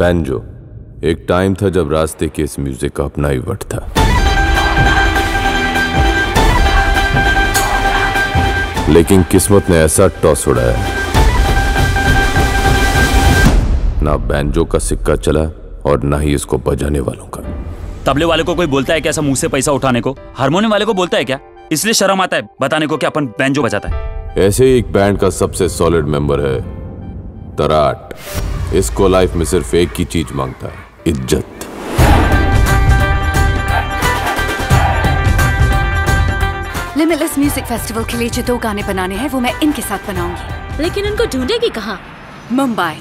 Banjo एक time था जब रास्ते के इस म्यूज़िक का अपना ही वट था। लेकिन किस्मत ने ऐसा टॉस उड़ाया। ना बैंजो का सिक्का चला और ना ही इसको बजाने वालों का। तबले वाले को कोई बोलता है क्या ऐसा मुँह से पैसा उठाने को? हारमोनियम वाले को बोलता है क्या? इसलिए शर्म आता है बताने को कि अपन बैंजो बजाता है। ऐसे ही एक बैंड का सबसे सॉलिड मेंबर है तराट। इसको लाइफ में सिर्फ़ एक ही चीज़ माँगता है इज़्ज़त। लिमिटलेस म्यूज़िक फेस्टिवल के लिए जो दो गाने बनाने हैं वो मैं इनके साथ बनाऊँगी। लेकिन उनको ढूंढेगी कहाँ? मुंबई।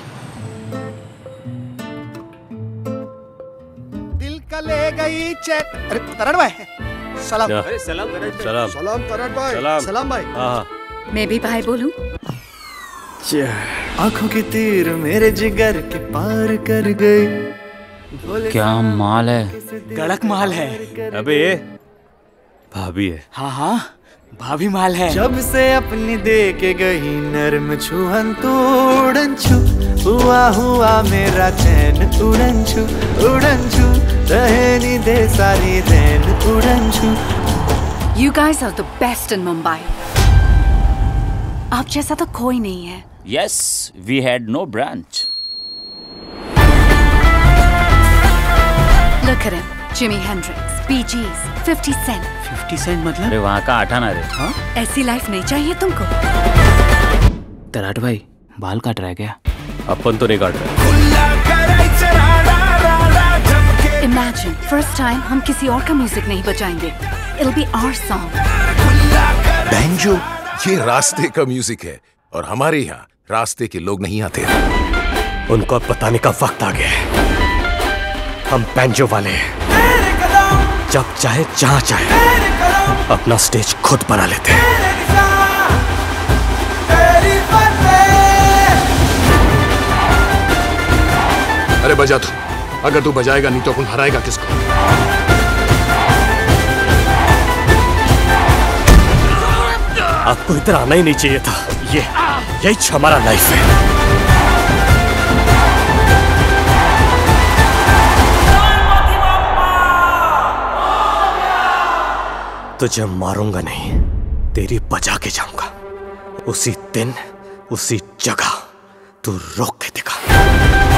दिल का ले गई अरे तरण भाई सलाम। अरे सलाम सलाम। सलाम तरण भाई। सलाम। भाई। हाँ मैं भी भाई बोलूँ? आँखों की तीर मेरे जिगर के पार कर गए। क्या माल है? कड़क माल है। अबे ये भाभी है। हाँ हाँ भाभी माल है। जब से अपनी दे के गई नरम छुहन तो उड़न छू हुआ हुआ मेरा चैन उड़न छू उड़न छू रहनी दे सारी रैन उड़न छू। You guys are the best in Mumbai. आप जैसा तो कोई नहीं है yes we had no branch Look at him. Jimi Hendrix, Bee Gees, 50 Cent. 50 cent मतलब अरे वहाँ का आठाना रे हाँ? ऐसी लाइफ नहीं चाहिए तुमको तराट भाई बाल काट रहा है क्या अपन तो नहीं काट रहे Imagine, first time हम किसी और का म्यूज़िक नहीं बजाएँगे It'll be our song. Banjo ये रास्ते का म्यूज़िक है और हमारे यहाँ रास्ते के लोग नहीं आते उनको अब बताने का वक्त आ गया है। हम बैंजो वाले हैं। जब चाहे जहाँ चाहे अपना स्टेज खुद बना लेते हैं। अरे बजा तू। अगर तू बजाएगा नहीं तो अपन हराएगा किसको? आपको इधर आना ही नहीं चाहिए था। ये, यही हमारा लाइफ है तुझे मारूँगा नहीं, तेरी बजा के जाऊँगा। उसी दिन, उसी जगह तू रोक के दिखा।